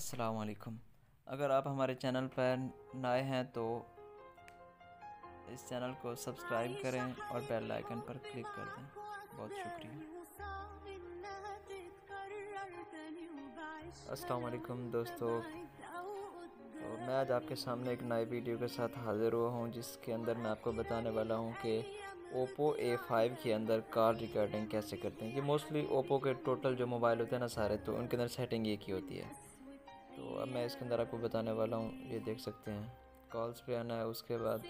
अस्सलाम वालेकुम अगर आप हमारे चैनल पर नए हैं तो इस चैनल को सब्सक्राइब करें और बेल आइकन पर क्लिक कर दें। बहुत शुक्रिया। अस्सलाम वालेकुम दोस्तों। तो मैं आज आपके सामने एक नई वीडियो के साथ हाज़िर हुआ हूँ, जिसके अंदर मैं आपको बताने वाला हूँ कि ओप्पो ए फाइव के अंदर कॉल रिकॉर्डिंग कैसे करते हैं। कि मोस्टली ओप्पो के टोटल जो मोबाइल होते हैं ना सारे तो उनके अंदर सेटिंग एक ही होती है। तो अब मैं इसके अंदर आपको बताने वाला हूँ, ये देख सकते हैं। कॉल्स पे आना है, उसके बाद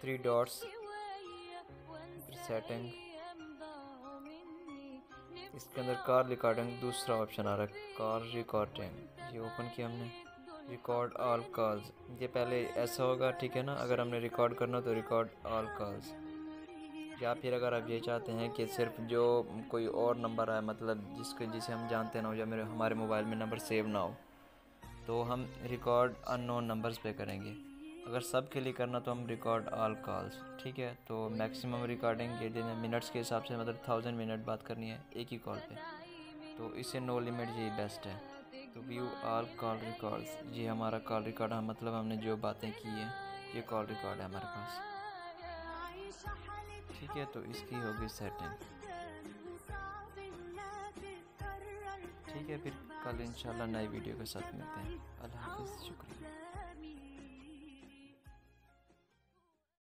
थ्री डॉट्स सेटिंग इसके अंदर कार रिकॉर्डिंग दूसरा ऑप्शन आ रहा है कार रिकॉर्डिंग ये ओपन किया हमने। रिकॉर्ड ऑल कॉल्स ये पहले ऐसा होगा, ठीक है ना? अगर हमने रिकॉर्ड करना तो रिकॉर्ड ऑल कॉल्स या फिर अगर आप ये चाहते हैं कि सिर्फ़ जो कोई और नंबर आए मतलब जिसके, जिसे हम जानते ना हो या मेरे, हमारे मोबाइल में नंबर सेव ना हो तो हम रिकॉर्ड अननोन नंबर्स पे करेंगे। अगर सब के लिए करना तो हम रिकॉर्ड ऑल कॉल्स ठीक है? तो मैक्सिमम रिकॉर्डिंग ये दिन मिनट्स के हिसाब से मतलब थाउज़ेंड मिनट बात करनी है एक ही कॉल पे। तो इससे नो लिमिट यही बेस्ट है। तो व्यू ऑल कॉल रिकॉर्ड्स ये हमारा कॉल रिकॉर्ड मतलब हमने जो बातें की हैं, ये कॉल रिकॉर्ड है हमारे पास। ठीक है तो इसकी होगी सेटिंग ठीक है, फिर कल इंशाल्लाह नई वीडियो के साथ मिलते हैं। अल्लाह हाफिज़, शुक्रिया।